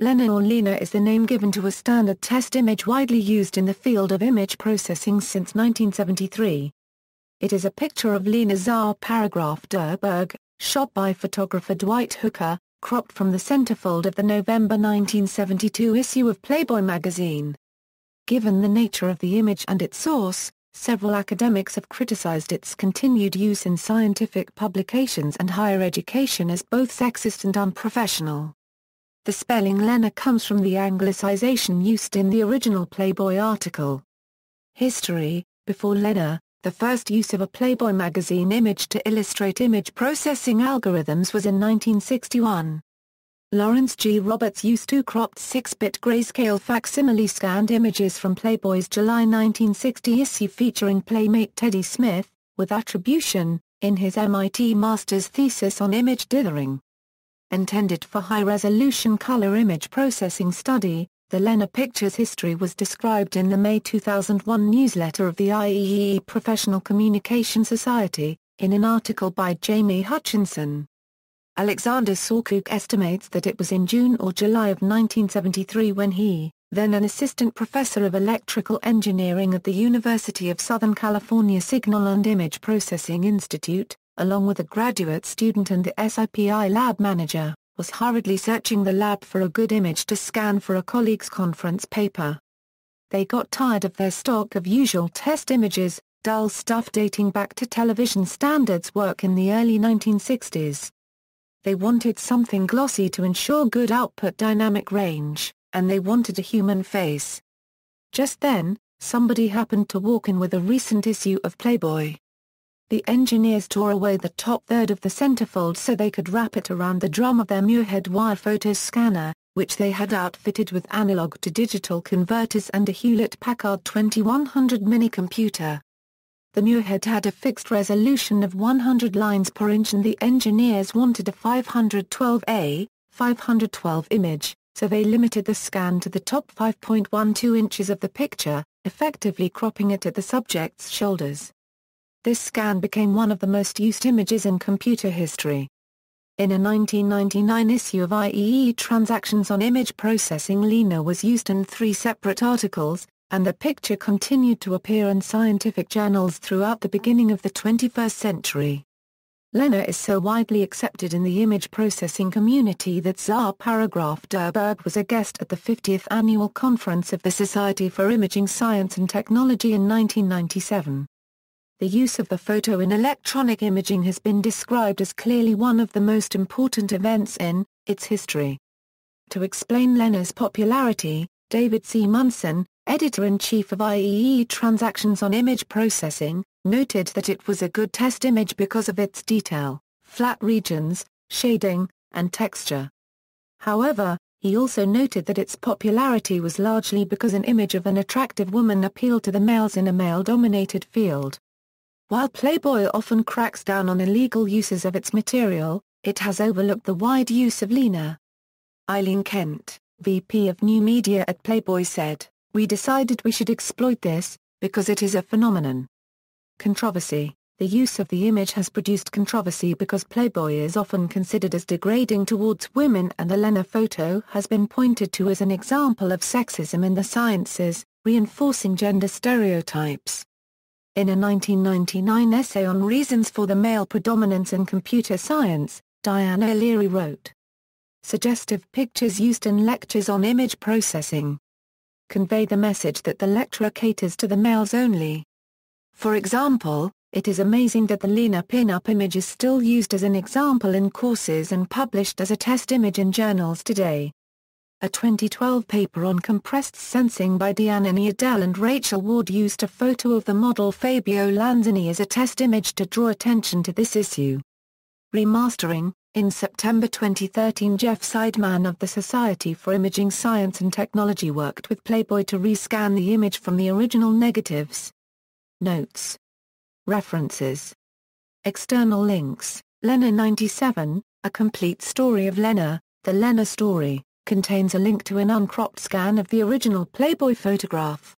Lenna or Lena is the name given to a standard test image widely used in the field of image processing since 1973. It is a picture of Lena Söderberg, shot by photographer Dwight Hooker, cropped from the centerfold of the November 1972 issue of Playboy magazine. Given the nature of the image and its source, several academics have criticized its continued use in scientific publications and higher education as both sexist and unprofessional. The spelling Lenna comes from the anglicization used in the original Playboy article. History Before Lena, the first use of a Playboy magazine image to illustrate image processing algorithms was in 1961. Lawrence G. Roberts used two cropped 6-bit grayscale facsimile scanned images from Playboy's July 1960 issue featuring Playmate Teddy Smith, with attribution, in his MIT master's thesis on image dithering. Intended for high-resolution color image processing study, the Lena Pictures history was described in the May 2001 newsletter of the IEEE Professional Communication Society, in an article by Jamie Hutchinson. Alexander Sawchuk estimates that it was in June or July of 1973 when he, then an assistant professor of electrical engineering at the University of Southern California Signal and Image Processing Institute, along with a graduate student and the SIPI lab manager, was hurriedly searching the lab for a good image to scan for a colleague's conference paper. They got tired of their stock of usual test images, dull stuff dating back to television standards work in the early 1960s. They wanted something glossy to ensure good output dynamic range, and they wanted a human face. Just then, somebody happened to walk in with a recent issue of Playboy. The engineers tore away the top third of the centerfold so they could wrap it around the drum of their Muirhead wire photo scanner, which they had outfitted with analog-to-digital converters and a Hewlett-Packard 2100 mini-computer. The Muirhead had a fixed resolution of 100 lines per inch and the engineers wanted a 512A, 512 image, so they limited the scan to the top 5.12 inches of the picture, effectively cropping it at the subject's shoulders. This scan became one of the most used images in computer history. In a 1999 issue of IEEE Transactions on Image Processing Lena was used in three separate articles, and the picture continued to appear in scientific journals throughout the beginning of the 21st century. Lena is so widely accepted in the image processing community that Söderberg was a guest at the 50th annual conference of the Society for Imaging Science and Technology in 1997. The use of the photo in electronic imaging has been described as clearly one of the most important events in its history. To explain Lena's popularity, David C. Munson, editor-in-chief of IEEE Transactions on Image Processing, noted that it was a good test image because of its detail, flat regions, shading, and texture. However, he also noted that its popularity was largely because an image of an attractive woman appealed to the males in a male-dominated field. While Playboy often cracks down on illegal uses of its material, it has overlooked the wide use of Lena. Eileen Kent, VP of New Media at Playboy said, We decided we should exploit this, because it is a phenomenon. Controversy The use of the image has produced controversy because Playboy is often considered as degrading towards women and the Lena photo has been pointed to as an example of sexism in the sciences, reinforcing gender stereotypes. In a 1999 essay on reasons for the male predominance in computer science, Dianne O'Leary wrote, Suggestive pictures used in lectures on image processing convey the message that the lecturer caters to the males only. For example, it is amazing that the Lena pin-up image is still used as an example in courses and published as a test image in journals today. A 2012 paper on compressed sensing by Deanna Needell and Rachel Ward used a photo of the model Fabio Lanzoni as a test image to draw attention to this issue. Remastering In September 2013 Jeff Seidman of the Society for Imaging Science and Technology worked with Playboy to rescan the image from the original negatives. Notes. References. External links, Lena 97, A Complete Story of Lena, The Lena Story contains a link to an uncropped scan of the original Playboy photograph.